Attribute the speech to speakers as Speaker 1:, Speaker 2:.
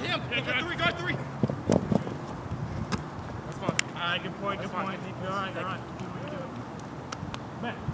Speaker 1: him. Go for three, go three. That's fine.
Speaker 2: All right, good point, good point. You're all right, you're all right. Matt.